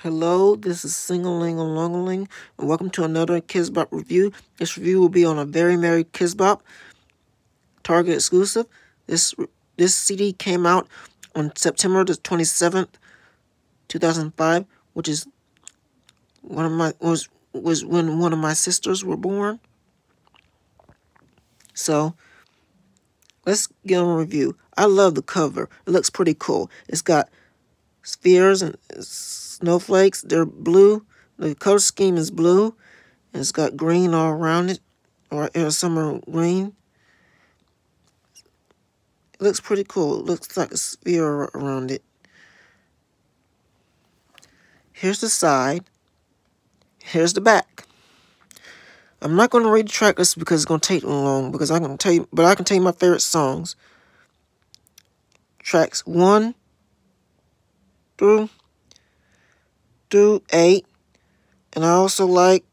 Hello, this is Singaling Alongaling, and welcome to another Kidz Bop review. This review will be on a Very Merry Kidz Bop Target exclusive. This this CD came out on September the 27th, 2005, which is one of my was was when one of my sisters were born. So, let's get on a review. I love the cover. It looks pretty cool. It's got spheres and snowflakes. They're blue. The color scheme is blue. And it's got green all around it. Or uh, summer green. It looks pretty cool. It looks like a sphere around it. Here's the side. Here's the back. I'm not going to read the track list because it's going to take long. Because I can tell you, but I can tell you my favorite songs. Tracks one through through 8. And I also like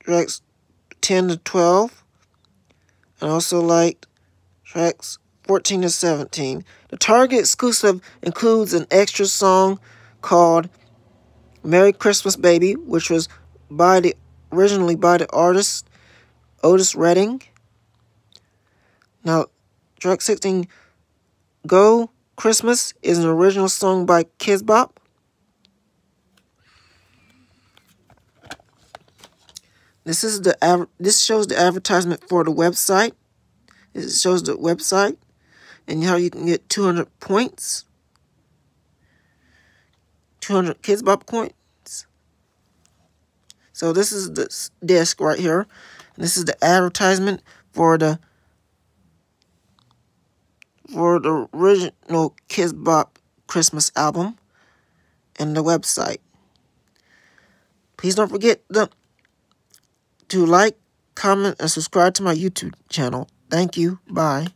tracks 10 to 12. And I also like tracks 14 to 17. The Target exclusive includes an extra song called Merry Christmas Baby, which was by the originally by the artist Otis Redding. Now, track 16, Go Christmas, is an original song by Kidz Bop. This is the this shows the advertisement for the website. It shows the website and how you can get 200 points. 200 Kidz Bop points. So this is the disc right here. This is the advertisement for the for the original Kidz Bop Christmas album and the website. Please don't forget the to like, comment, and subscribe to my YouTube channel. Thank you. Bye.